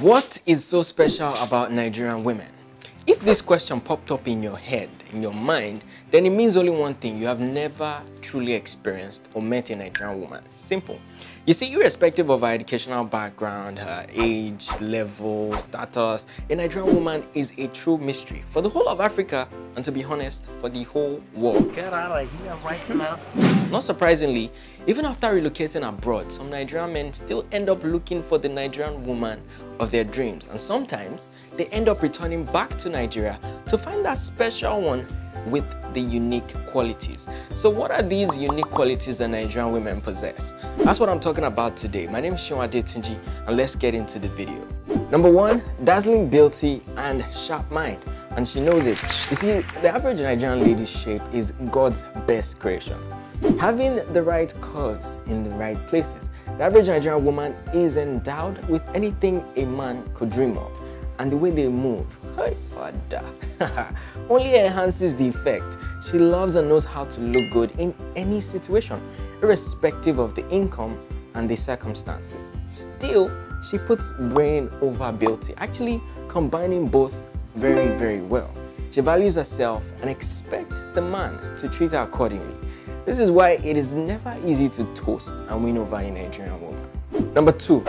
What is so special about Nigerian women? If this question popped up in your head, in your mind, then it means only one thing. You have never truly experienced or met a Nigerian woman. Simple. You see, irrespective of her educational background, her age, level, status, a Nigerian woman is a true mystery for the whole of Africa and to be honest, for the whole world. Get out of here right now. Not surprisingly, even after relocating abroad, some Nigerian men still end up looking for the Nigerian woman of their dreams and sometimes they end up returning back to Nigeria to find that special one with the unique qualities. So what are these unique qualities that Nigerian women possess? That's what I'm talking about today. My name is Shiwade Tunji and let's get into the video. Number one, dazzling beauty and sharp mind. And she knows it. You see, the average Nigerian lady's shape is God's best creation. Having the right curves in the right places. The average Nigerian woman is endowed with anything a man could dream of and the way they move, hey, only enhances the effect. She loves and knows how to look good in any situation, irrespective of the income and the circumstances. Still, she puts brain over beauty, actually combining both very, very well. She values herself and expects the man to treat her accordingly. This is why it is never easy to toast and win over a Nigerian woman. Number two,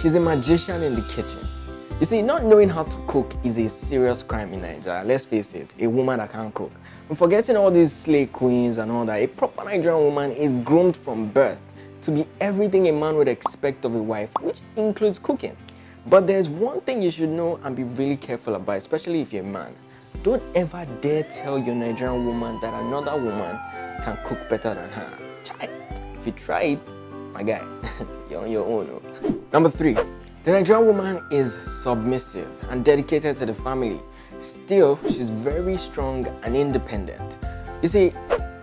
she's a magician in the kitchen. You see, not knowing how to cook is a serious crime in Nigeria. Let's face it, a woman that can't cook. I'm forgetting all these slay queens and all that. A proper Nigerian woman is groomed from birth to be everything a man would expect of a wife, which includes cooking. But there's one thing you should know and be really careful about, especially if you're a man. Don't ever dare tell your Nigerian woman that another woman can cook better than her. Try. it. If you try it, my guy, you're on your own. Oh. Number three, the Nigerian woman is submissive and dedicated to the family. Still, she's very strong and independent. You see,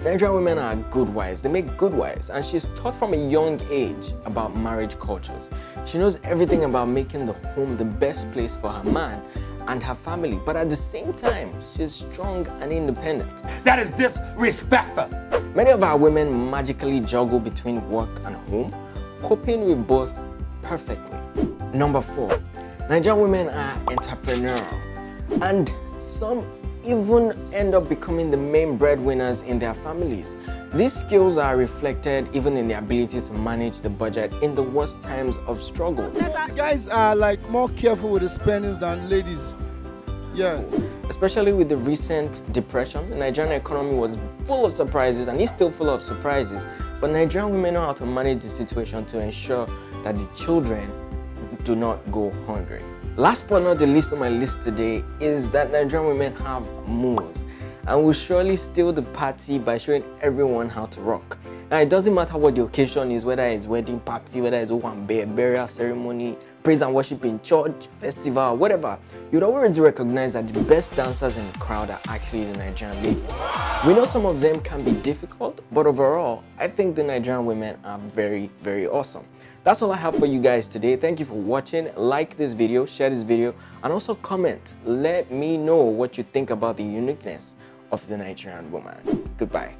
Nigerian women are good wives. They make good wives and she's taught from a young age about marriage cultures. She knows everything about making the home the best place for her man and her family, but at the same time, she's strong and independent. That is disrespectful. Many of our women magically juggle between work and home, coping with both perfectly. Number four, Nigerian women are entrepreneurial and some even end up becoming the main breadwinners in their families. These skills are reflected even in the ability to manage the budget in the worst times of struggle. Guys are like more careful with the spendings than ladies. Yeah. Especially with the recent depression, the Nigerian economy was full of surprises and it's still full of surprises. But Nigerian women know how to manage the situation to ensure that the children do not go hungry. Last but not the least on my list today is that Nigerian women have moves and will surely steal the party by showing everyone how to rock. Now it doesn't matter what the occasion is, whether it's wedding party, whether it's one burial ceremony, praise and worship in church, festival, whatever, you'd always recognize that the best dancers in the crowd are actually the Nigerian ladies. We know some of them can be difficult, but overall, I think the Nigerian women are very, very awesome. That's all I have for you guys today. Thank you for watching. Like this video, share this video, and also comment. Let me know what you think about the uniqueness of the Nigerian woman. Goodbye.